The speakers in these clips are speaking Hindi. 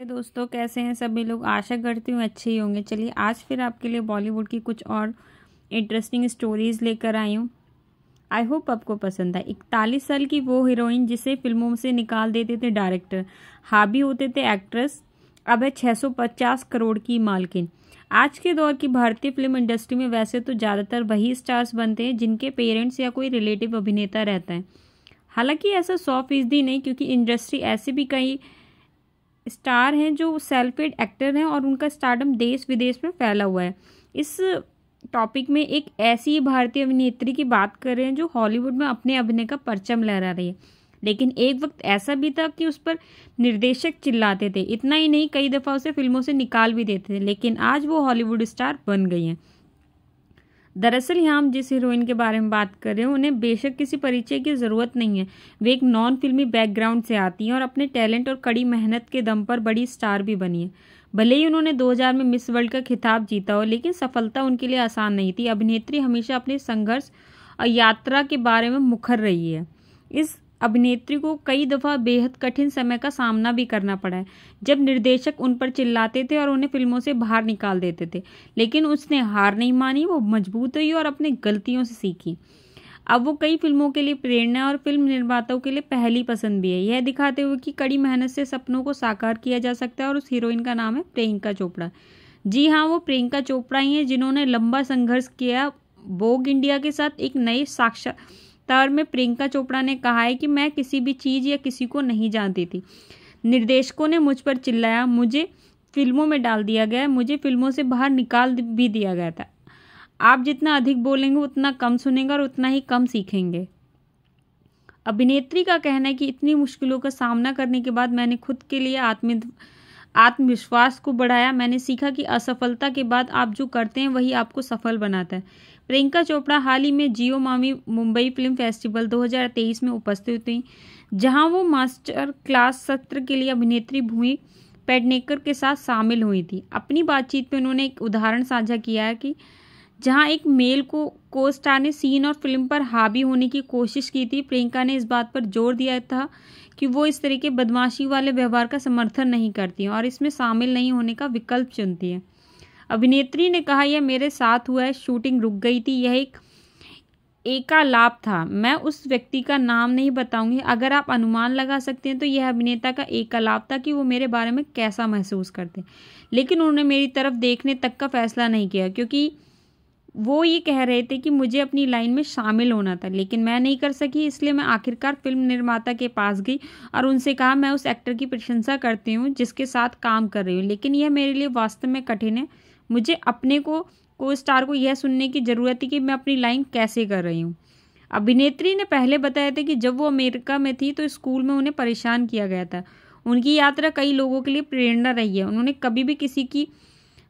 दोस्तों, कैसे हैं सभी लोग? आशा करती हूँ अच्छे ही होंगे। चलिए, आज फिर आपके लिए बॉलीवुड की कुछ और इंटरेस्टिंग स्टोरीज लेकर आई हूँ। आई होप आपको पसंद आए। इकतालीस साल की वो हीरोइन जिसे फ़िल्मों से निकाल देते थे डायरेक्टर हाबी होते थे एक्ट्रेस अब है 650 करोड़ की मालकिन। आज के दौर की भारतीय फ़िल्म इंडस्ट्री में वैसे तो ज़्यादातर वही स्टार्स बनते हैं जिनके पेरेंट्स या कोई रिलेटिव अभिनेता रहता है। हालाँकि ऐसा सौ फ़ीसदी नहीं, क्योंकि इंडस्ट्री ऐसे भी कई स्टार हैं जो सेल्फ पेड एक्टर हैं और उनका स्टारडम देश विदेश में फैला हुआ है। इस टॉपिक में एक ऐसी भारतीय अभिनेत्री की बात कर रहे हैं जो हॉलीवुड में अपने अभिनय का परचम लहरा रही है। लेकिन एक वक्त ऐसा भी था कि उस पर निर्देशक चिल्लाते थे। इतना ही नहीं, कई दफ़ा उसे फ़िल्मों से निकाल भी देते थे, लेकिन आज वो हॉलीवुड स्टार बन गई हैं। दरअसल यहाँ हम जिस हीरोइन के बारे में बात कर रहे हैं, उन्हें बेशक किसी परिचय की ज़रूरत नहीं है। वे एक नॉन फिल्मी बैकग्राउंड से आती हैं और अपने टैलेंट और कड़ी मेहनत के दम पर बड़ी स्टार भी बनी है। भले ही उन्होंने 2000 में मिस वर्ल्ड का खिताब जीता हो, लेकिन सफलता उनके लिए आसान नहीं थी। अभिनेत्री हमेशा अपने संघर्ष और यात्रा के बारे में मुखर रही है। इस अभिनेत्री को कई दफ़ा बेहद कठिन समय का सामना भी करना पड़ा है। जब निर्देशक उन पर चिल्लाते थे और उन्हें फ़िल्मों से बाहर निकाल देते थे, लेकिन उसने हार नहीं मानी, वो मज़बूत हुई और अपनी गलतियों से सीखी। अब वो कई फ़िल्मों के लिए प्रेरणा और फ़िल्म निर्माताओं के लिए पहली पसंद भी है। यह दिखाते हुए कि कड़ी मेहनत से सपनों को साकार किया जा सकता है और उस हीरोइन का नाम है प्रियंका चोपड़ा। जी हाँ वो प्रियंका चोपड़ा ही है जिन्होंने लंबा संघर्ष किया। बोग इंडिया के साथ एक नए साक्षात दफ्तार में प्रियंका चोपड़ा ने कहा है कि मैं किसी भी चीज़ या किसी को नहीं जानती थी। निर्देशकों ने मुझ पर चिल्लाया, मुझे फ़िल्मों में डाल दिया गया, मुझे फ़िल्मों से बाहर निकाल भी दिया गया था। आप जितना अधिक बोलेंगे, उतना कम सुनेंगे और उतना ही कम सीखेंगे। अभिनेत्री का कहना है कि इतनी मुश्किलों का सामना करने के बाद मैंने खुद के लिए आत्म आत्मविश्वास को बढ़ाया। मैंने सीखा कि असफलता के बाद आप जो करते हैं, वही आपको सफल बनाता है। प्रियंका चोपड़ा हाल ही में जियो मामी मुंबई फ़िल्म फेस्टिवल 2023 में उपस्थित हुई, जहाँ वो मास्टर क्लास सत्र के लिए अभिनेत्री भूमि पेडनेकर के साथ शामिल हुई थी। अपनी बातचीत में उन्होंने एक उदाहरण साझा किया है कि जहाँ एक मेल को को स्टार ने सीन और फ़िल्म पर हावी होने की कोशिश की थी, प्रियंका ने इस बात पर ज़ोर दिया था कि वो इस तरह के बदमाशी वाले व्यवहार का समर्थन नहीं करती और इसमें शामिल नहीं होने का विकल्प चुनती है। अभिनेत्री ने कहा, यह मेरे साथ हुआ है, शूटिंग रुक गई थी, यह एक एका लाभ था। मैं उस व्यक्ति का नाम नहीं बताऊँगी। अगर आप अनुमान लगा सकते हैं तो यह अभिनेता का एक लाभ था कि वो मेरे बारे में कैसा महसूस करते लेकिन उन्होंने मेरी तरफ़ देखने तक का फैसला नहीं किया, क्योंकि वो ये कह रहे थे कि मुझे अपनी लाइन में शामिल होना था, लेकिन मैं नहीं कर सकी, इसलिए मैं आखिरकार फ़िल्म निर्माता के पास गई और उनसे कहा, मैं उस एक्टर की प्रशंसा करती हूँ, जिसके साथ काम कर रही हूँ, लेकिन यह मेरे लिए वास्तव में कठिन है। मुझे अपने को को स्टार को यह सुनने की ज़रूरत थी कि मैं अपनी लाइन कैसे कर रही हूँ। अभिनेत्री ने पहले बताया था कि जब वो अमेरिका में थी तो स्कूल में उन्हें परेशान किया गया था। उनकी यात्रा कई लोगों के लिए प्रेरणा रही है। उन्होंने कभी भी किसी की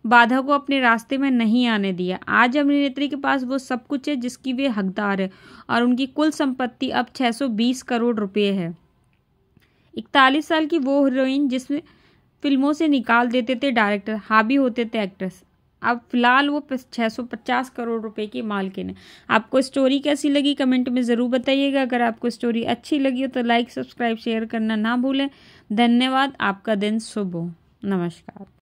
बाधा को अपने रास्ते में नहीं आने दिया। आज अभिनेत्री के पास वो सब कुछ है जिसकी वे हकदार है और उनकी कुल संपत्ति अब 620 करोड़ रुपए है। इकतालीस साल की वो हीरोइन जिसमें फ़िल्मों से निकाल देते थे डायरेक्टर, हावी होते थे एक्ट्रेस। अब फ़िलहाल वो 650 करोड़ रुपए की मालकिन है। आपको स्टोरी कैसी लगी कमेंट में ज़रूर बताइएगा। अगर आपको स्टोरी अच्छी लगी हो तो लाइक, सब्सक्राइब, शेयर करना ना भूलें। धन्यवाद। आपका दिन शुभ हो। नमस्कार।